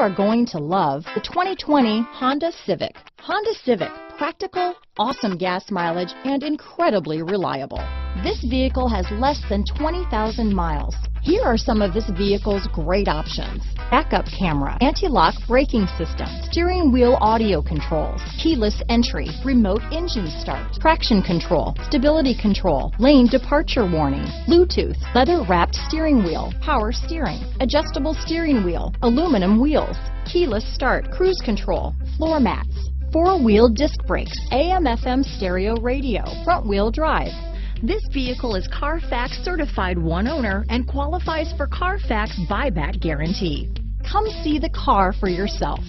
are going to love the 2020 Honda Civic. Honda Civic, practical, awesome gas mileage, and incredibly reliable. This vehicle has less than 20,000 miles. Here are some of this vehicle's great options. Backup camera, anti-lock braking system, steering wheel audio controls, keyless entry, remote engine start, traction control, stability control, lane departure warning, Bluetooth, leather wrapped steering wheel, power steering, adjustable steering wheel, aluminum wheels, keyless start, cruise control, floor mats, four-wheel disc brakes, AM FM stereo radio, front wheel drive, this vehicle is Carfax certified one owner and qualifies for Carfax buyback guarantee. Come see the car for yourself.